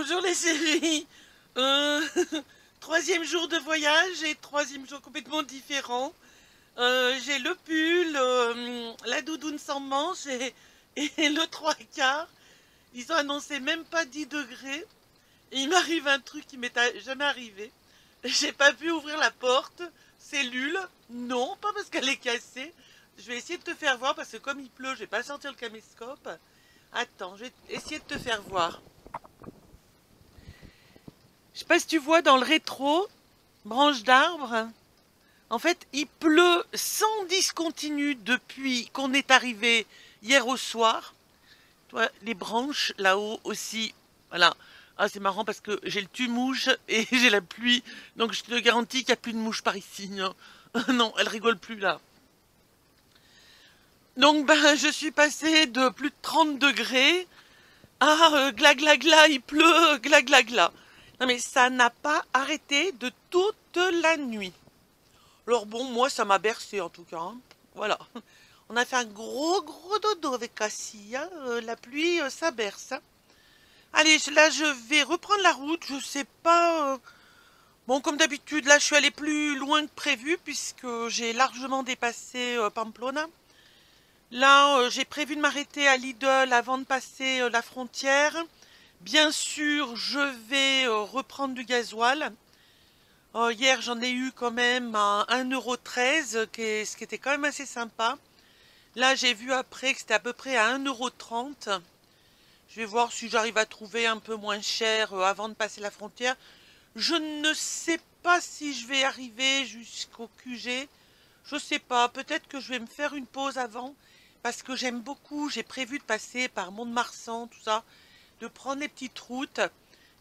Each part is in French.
Bonjour les séries. Euh, troisième jour de voyage et troisième jour complètement différent. Euh, j'ai le pull, euh, la doudoune sans manche et, le trois quarts. Ils ont annoncé même pas 10 degrés. Et il m'arrive un truc qui m'est jamais arrivé. J'ai pas pu ouvrir la porte. Cellule. Non, pas parce qu'elle est cassée. Je vais essayer de te faire voir parce que comme il pleut, je vais pas sortir le caméscope. Attends, je vais essayer de te faire voir. Je sais pas si tu vois dans le rétro, branche d'arbre. En fait, il pleut sans discontinu depuis qu'on est arrivé hier au soir. Toi, les branches là-haut aussi. Voilà. Ah, c'est marrant parce que j'ai le tue-mouche et j'ai la pluie. Donc je te garantis qu'il n'y a plus de mouches par ici. Non, non elle rigole plus là. Donc ben, je suis passée de plus de 30 degrés à euh, gla gla gla, il pleut, gla gla gla. Non mais ça n'a pas arrêté de toute la nuit. Alors bon, moi ça m'a bercé en tout cas. Hein. Voilà. On a fait un gros gros dodo avec Cassie. Hein. Euh, la pluie, euh, ça berce. Hein. Allez, là je vais reprendre la route. Je sais pas... Bon, comme d'habitude, là je suis allée plus loin que prévu puisque j'ai largement dépassé Pamplona. Là, euh, j'ai prévu de m'arrêter à Lidl avant de passer euh, la frontière. Bien sûr, je vais euh, reprendre du gasoil. hier, j'en ai eu quand même à 1,13€, ce qui était quand même assez sympa. Là, j'ai vu après que c'était à peu près à 1,30€. Je vais voir si j'arrive à trouver un peu moins cher avant de passer la frontière. Je ne sais pas si je vais arriver jusqu'au QG. Je sais pas, peut-être que je vais me faire une pause avant parce que j'aime beaucoup, j'ai prévu de passer par Mont-de-Marsan, tout ça, de prendre les petites routes,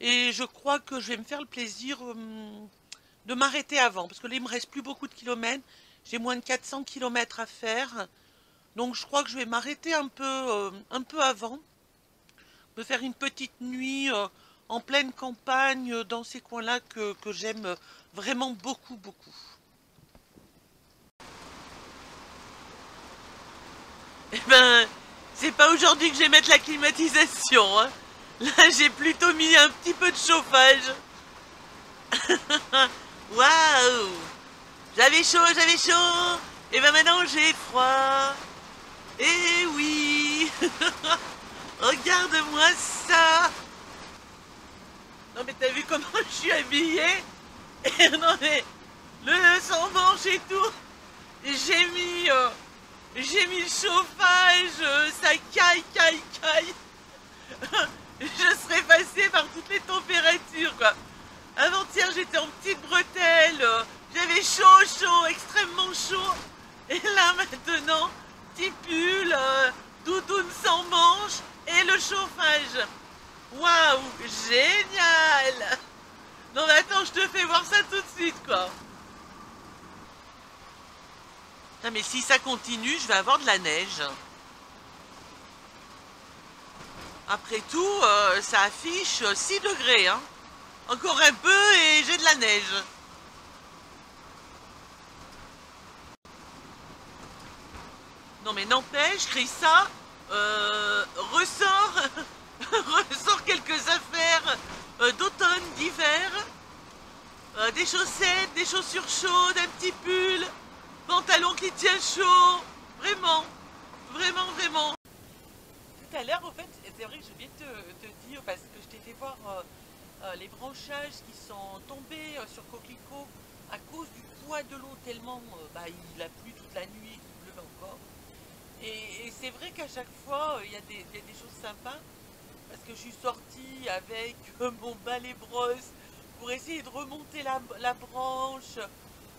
et je crois que je vais me faire le plaisir hum, de m'arrêter avant, parce que là, il me reste plus beaucoup de kilomètres, j'ai moins de 400 kilomètres à faire, donc je crois que je vais m'arrêter un peu, euh, un peu avant, me faire une petite nuit euh, en pleine campagne, dans ces coins-là que j'aime vraiment beaucoup, beaucoup. Eh ben, c'est pas aujourd'hui que je vais mettre la climatisation. Hein. Là, j'ai plutôt mis un petit peu de chauffage. Waouh J'avais chaud, j'avais chaud. Et ben maintenant, j'ai froid. Eh oui Regarde-moi ça Non mais t'as vu comment je suis habillée? Non mais, le sang manche et tout. J'ai mis... Euh, j'ai mis le chauffage, ça caille, caille, caille. Je serais passée par toutes les températures, quoi. Avant-hier, j'étais en petite bretelle. J'avais chaud, chaud, extrêmement chaud. Et là, maintenant, petit pull, euh, doudoune sans manche et le chauffage. Waouh, génial Non, mais attends, je te fais voir ça tout de suite, quoi. mais si ça continue, je vais avoir de la neige. Après tout, euh, ça affiche 6 degrés. Hein. Encore un peu et j'ai de la neige. Non mais n'empêche, Chrissa euh, ressort, ressort quelques affaires euh, d'automne, d'hiver. Euh, des chaussettes, des chaussures chaudes, un petit pull pantalon qui tient chaud. Vraiment, vraiment, vraiment. Tout à l'heure, au fait, c'est vrai que je viens te, te dire, parce que je t'ai fait voir euh, euh, les branchages qui sont tombés euh, sur Coquelicot à cause du poids de l'eau, tellement bah, il a plu toute la nuit, il pleut encore. Et, c'est vrai qu'à chaque fois, il y, a des choses sympas, parce que je suis sortie avec mon balai brosse pour essayer de remonter la branche,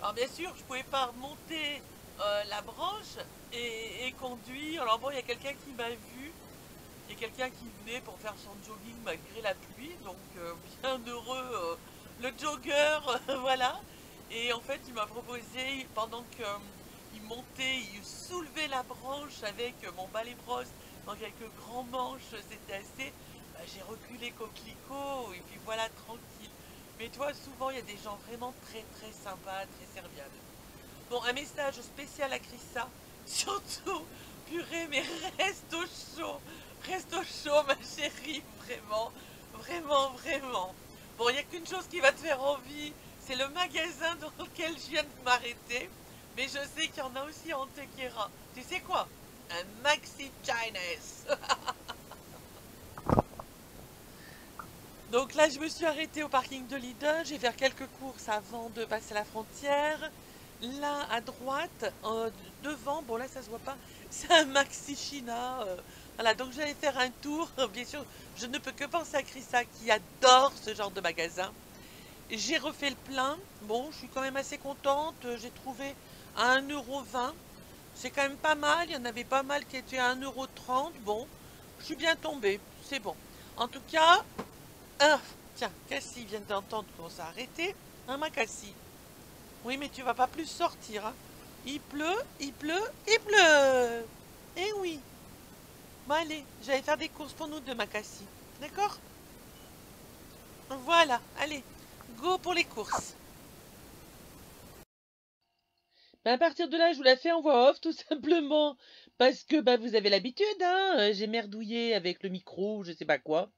alors bien sûr, je pouvais pas remonter euh, la branche et, conduire. Alors bon, il y a quelqu'un qui m'a vu. Il y a quelqu'un qui venait pour faire son jogging malgré la pluie. Donc euh, bien heureux euh, le jogger, voilà. Et en fait, il m'a proposé, pendant qu'il montait, il soulevait la branche avec mon balai brosse dans quelques grands manches, c'était assez... Bah, j'ai reculé coquelicot et puis voilà, tranquille. Mais toi, souvent, il y a des gens vraiment très très sympas, très serviables. Bon, un message spécial à Chrissa. Surtout, purée, mais reste au chaud. Reste au chaud, ma chérie, vraiment. vraiment, vraiment. Bon, il n'y a qu'une chose qui va te faire envie, c'est le magasin dans lequel je viens de m'arrêter. Mais je sais qu'il y en a aussi en Tequera. Tu sais quoi? Un Maxi Chinese. Donc là, je me suis arrêtée au parking de Lidl. J'ai fait quelques courses avant de passer la frontière. Là, à droite, devant, bon là, ça se voit pas, c'est un Maxi China. euh, voilà, donc j'allais faire un tour. Bien sûr, je ne peux que penser à Chrissa qui adore ce genre de magasin. J'ai refait le plein. Bon, je suis quand même assez contente. J'ai trouvé à 1,20€. C'est quand même pas mal. Il y en avait pas mal qui étaient à 1,30€. Bon, je suis bien tombée. C'est bon. En tout cas, ah, tiens, Cassie vient d'entendre qu'on s'est arrêté. Hein, ma Cassie? Oui, mais tu vas pas plus sortir. hein. Il pleut, il pleut, il pleut. Eh oui. Bon, allez, j'allais faire des courses pour nous deux, ma Cassie. D'accord? Voilà, allez, go pour les courses. Ben, à partir de là, je vous la fais en voix off, tout simplement. Parce que bah, vous avez l'habitude, hein. euh, J'ai merdouillé avec le micro, je sais pas quoi.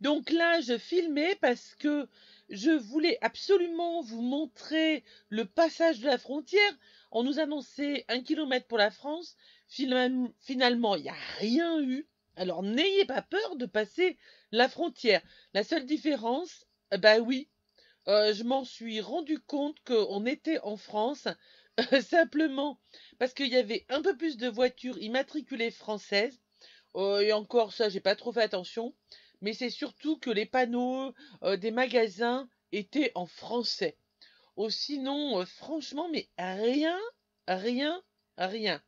Donc là, je filmais parce que je voulais absolument vous montrer le passage de la frontière. On nous annonçait un kilomètre pour la France. Finalement, il n'y a rien eu. Alors n'ayez pas peur de passer la frontière. La seule différence, bah oui, euh, je m'en suis rendu compte qu'on était en France euh, simplement parce qu'il y avait un peu plus de voitures immatriculées françaises. Euh, et encore ça, j'ai pas trop fait attention. Mais c'est surtout que les panneaux euh, des magasins étaient en français. Oh, sinon, euh, franchement, mais rien, rien, rien.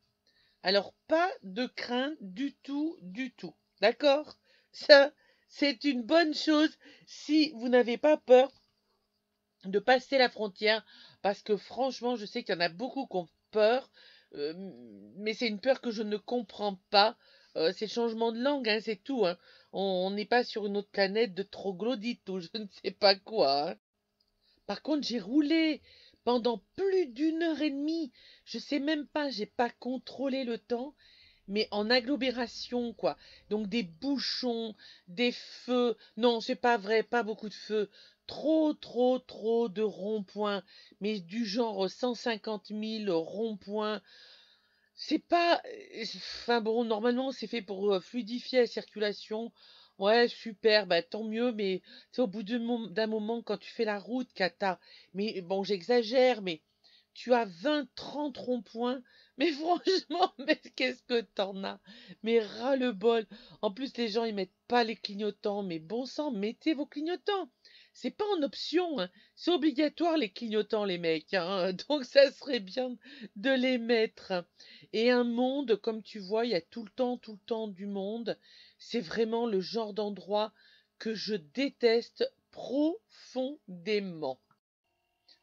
Alors, pas de crainte du tout, du tout. D'accord? Ça, c'est une bonne chose si vous n'avez pas peur de passer la frontière, parce que franchement, je sais qu'il y en a beaucoup qui ont peur, euh, mais c'est une peur que je ne comprends pas. Euh, c'est le changement de langue, hein, c'est tout. hein. On n'est pas sur une autre planète de troglodytes ou je ne sais pas quoi. hein. Par contre, j'ai roulé pendant plus d'une heure et demie. Je sais même pas, j'ai pas contrôlé le temps, mais en agglomération, quoi. Donc des bouchons, des feux. Non, c'est pas vrai, pas beaucoup de feux. Trop, trop, trop de ronds-points, mais du genre 150 000 ronds-points. C'est pas. euh, Enfin bon, normalement, c'est fait pour euh, fluidifier la circulation. Ouais, super, bah tant mieux, mais c'est au bout d'un mom- d'un moment, quand tu fais la route, Kata. Mais bon, j'exagère, mais tu as 20, 30 ronds-points. Mais franchement, mais qu'est-ce que t'en as? Mais ras-le-bol. En plus, les gens, ils mettent pas les clignotants. Mais bon sang, mettez vos clignotants. C'est pas en option, hein. C'est obligatoire, les clignotants, les mecs, hein. Donc ça serait bien de les mettre. Et un monde, comme tu vois, il y a tout le temps, tout le temps du monde. C'est vraiment le genre d'endroit que je déteste profondément.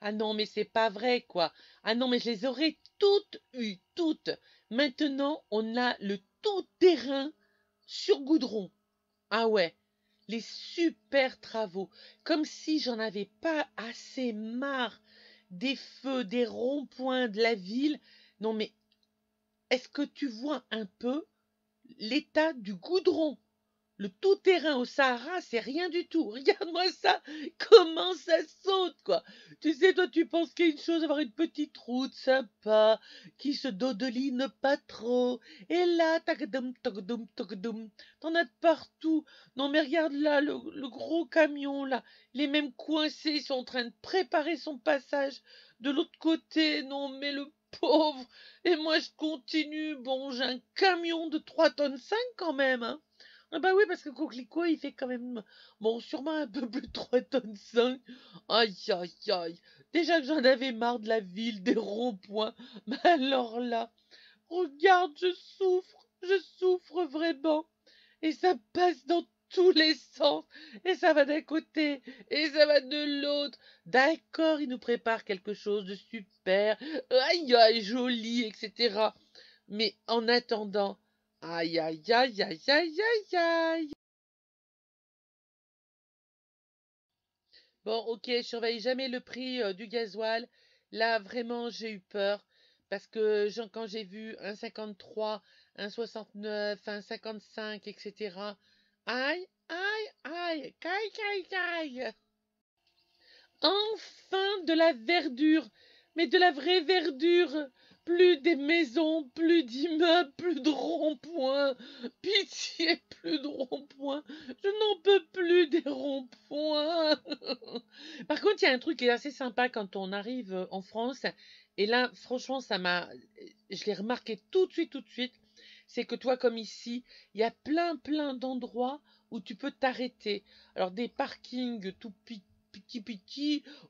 Ah non, mais c'est pas vrai, quoi. Ah non, mais je les aurais toutes eues, toutes. Maintenant, on a le tout-terrain sur goudron. Ah ouais, les super travaux. Comme si j'en avais pas assez marre des feux, des ronds-points de la ville. Non, mais est-ce que tu vois un peu l'état du goudron? Le tout-terrain au Sahara, c'est rien du tout. Regarde-moi ça, comment ça saute, quoi. Tu sais, toi, tu penses qu'il y a une chose, avoir une petite route sympa, qui se dodeline pas trop. Et là, tagadum, tagadum, tagadum, t'en as de partout. Non, mais regarde là, le, gros camion, là, il est même coincé, ils sont en train de préparer son passage de l'autre côté. Non, mais le pauvre. Et moi, je continue. Bon, j'ai un camion de 3 tonnes 5 quand même, hein. Ah bah oui, parce que Coquelicot, il fait quand même, bon, sûrement un peu plus de 3 tonnes 5. Aïe, aïe, aïe. Déjà que j'en avais marre de la ville, des ronds-points. Mais alors là, regarde, je souffre, je souffre vraiment. Et ça passe dans tous les sens. Et ça va d'un côté, et ça va de l'autre. D'accord, il nous prépare quelque chose de super. Aïe, aïe, joli, etc. Mais en attendant, Aïe, aïe, aïe, aïe, aïe, aïe, aïe. Bon, ok, je surveille jamais le prix euh, du gasoil. Là, vraiment, j'ai eu peur. Parce que quand j'ai vu 1,53, 1,69, 1,55, etc. Aïe, Aïe, aïe, caille, caille, caille. Enfin de la verdure, mais de la vraie verdure. Plus des maisons, plus d'immeubles, plus de ronds-points. Pitié, plus de ronds-points. Je n'en peux plus des ronds-points. Par contre, il y a un truc qui est assez sympa quand on arrive en France. Et là, franchement, ça m'a, je l'ai remarqué tout de suite, tout de suite. C'est que toi, comme ici, il y a plein, plein d'endroits où tu peux t'arrêter. Alors, des parkings tout petits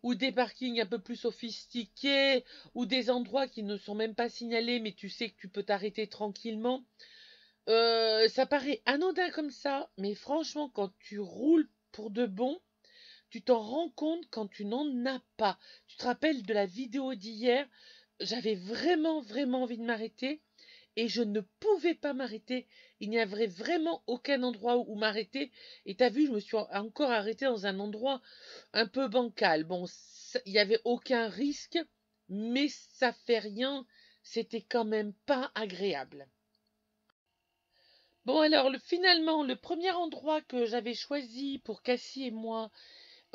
ou des parkings un peu plus sophistiqués ou des endroits qui ne sont même pas signalés mais tu sais que tu peux t'arrêter tranquillement. Euh, ça paraît anodin comme ça, mais franchement quand tu roules pour de bon, tu t'en rends compte quand tu n'en as pas. Tu te rappelles de la vidéo d'hier, j'avais vraiment vraiment envie de m'arrêter et je ne pouvais pas m'arrêter. Il n'y avait vraiment aucun endroit où m'arrêter. Et t'as vu, je me suis encore arrêté dans un endroit un peu bancal. Bon, il n'y avait aucun risque, mais ça fait rien. C'était quand même pas agréable. Bon alors, finalement, le premier endroit que j'avais choisi pour Cassie et moi,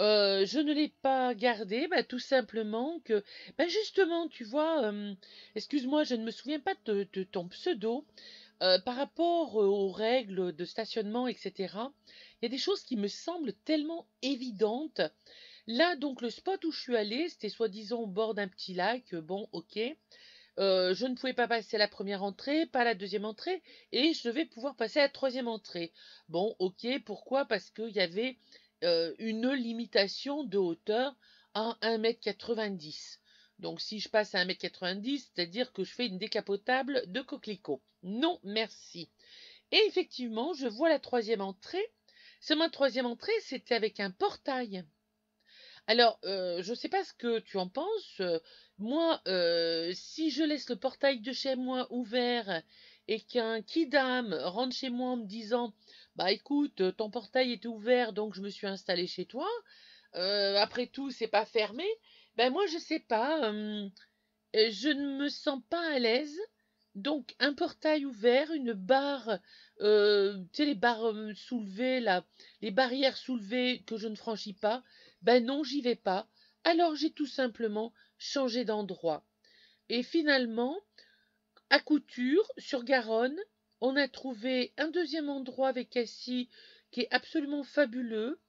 euh, je ne l'ai pas gardé, bah, tout simplement que, bah, justement, tu vois, euh, excuse-moi, je ne me souviens pas de, ton pseudo, euh, par rapport aux règles de stationnement, etc. Il y a des choses qui me semblent tellement évidentes. Là, donc, le spot où je suis allée, c'était soi-disant au bord d'un petit lac, bon, ok. je ne pouvais pas passer la première entrée, pas la deuxième entrée, et je devais pouvoir passer la troisième entrée. Bon, ok, pourquoi? Parce qu'il y avait euh, une limitation de hauteur à 1m90. Donc si je passe à 1m90, c'est-à-dire que je fais une décapotable de coquelicot. Non, merci. Et effectivement, je vois la troisième entrée. C'est ma troisième entrée, c'était avec un portail. Alors, euh, je ne sais pas ce que tu en penses. Moi, euh, si je laisse le portail de chez moi ouvert et qu'un kidam rentre chez moi en me disant bah écoute, ton portail est ouvert, donc je me suis installé chez toi. Euh, après tout, c'est pas fermé. Ben moi, je sais pas. Euh, je ne me sens pas à l'aise. Donc un portail ouvert, une barre, euh, tu sais les barres euh, soulevées là, les barrières soulevées que je ne franchis pas. Ben non, j'y vais pas. Alors j'ai tout simplement changé d'endroit. Et finalement, à Couture, sur Garonne, on a trouvé un deuxième endroit avec Cassie qui est absolument fabuleux.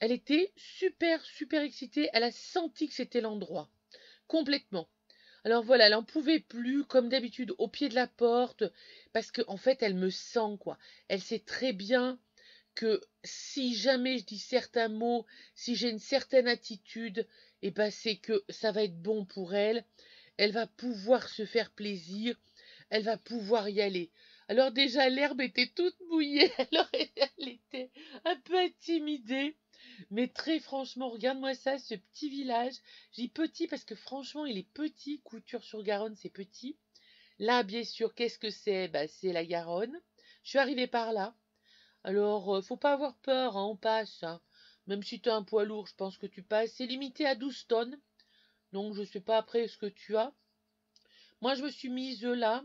Elle était super, super excitée. Elle a senti que c'était l'endroit. Complètement. Alors voilà, elle n'en pouvait plus, comme d'habitude, au pied de la porte, parce qu'en en fait, elle me sent, quoi. Elle sait très bien que si jamais je dis certains mots, si j'ai une certaine attitude, eh ben c'est que ça va être bon pour elle. Elle va pouvoir se faire plaisir, elle va pouvoir y aller. Alors déjà l'herbe était toute mouillée, alors elle était un peu intimidée. Mais très franchement, regarde-moi ça, ce petit village. J'ai petit parce que franchement, il est petit. Couture-sur-Garonne, c'est petit. Là, bien sûr, qu'est-ce que c'est? Bah, C'est la Garonne. Je suis arrivée par là. Alors, euh, faut pas avoir peur, hein, on passe. Hein. Même si tu as un poids lourd, je pense que tu passes. C'est limité à 12 tonnes. Donc, je ne sais pas après ce que tu as. Moi, je me suis mise là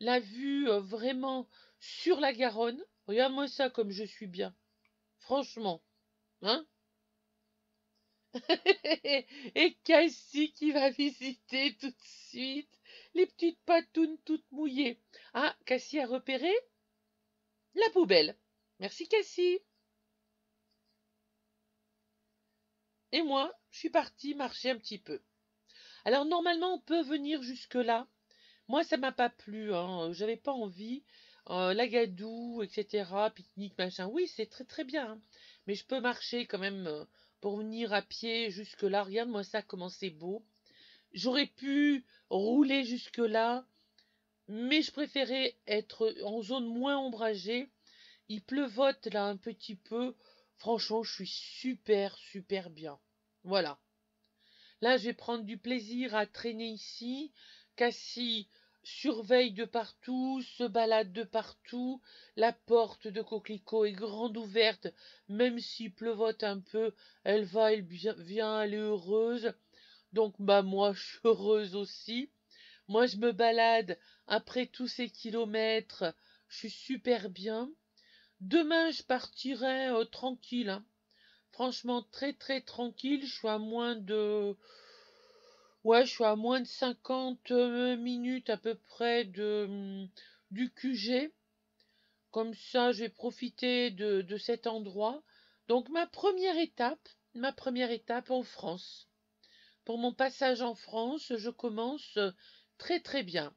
la vue euh, vraiment sur la Garonne. Regarde-moi ça comme je suis bien. Franchement. Hein? Et Cassie qui va visiter tout de suite les petites patounes toutes mouillées. Ah, Cassie a repéré la poubelle. Merci Cassie. Et moi, je suis partie marcher un petit peu. Alors normalement, on peut venir jusque-là moi, ça m'a pas plu, hein. J'avais pas envie. Euh, Lagadou, etc., pique-nique, machin. Oui, c'est très très bien. Hein. Mais je peux marcher quand même euh, pour venir à pied jusque-là. Regarde-moi ça, comment c'est beau. J'aurais pu rouler jusque-là, mais je préférais être en zone moins ombragée. Il pleuvote là un petit peu. Franchement, je suis super, super bien. Voilà. Là, je vais prendre du plaisir à traîner ici. Cassie surveille de partout, se balade de partout, la porte de Coquelicot est grande ouverte, même s'il pleuvote un peu, elle va, elle vient, elle est heureuse. Donc bah moi je suis heureuse aussi. Moi je me balade après tous ces kilomètres, je suis super bien. Demain, je partirai euh, tranquille. hein. Franchement, très très tranquille. Je suis à moins de... Ouais, je suis à moins de 50 euh, minutes à peu près hum, du QG. Comme ça, je vais profiter de, de cet endroit. Donc, ma première étape, ma première étape en France. Pour mon passage en France, je commence euh, très très bien.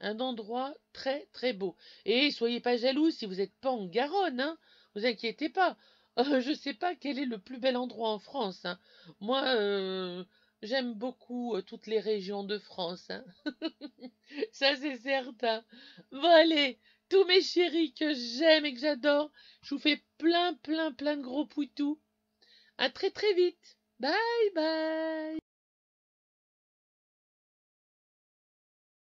Un endroit très très beau. Et soyez pas jaloux si vous n'êtes pas en Garonne, hein. Vous inquiétez pas. Euh, je sais pas quel est le plus bel endroit en France. hein. Moi, euh, j'aime beaucoup euh, toutes les régions de France. hein. Ça, c'est certain. Bon, allez, tous mes chéris que j'aime et que j'adore, je vous fais plein, plein, plein de gros poutous. À très, très vite. Bye, bye.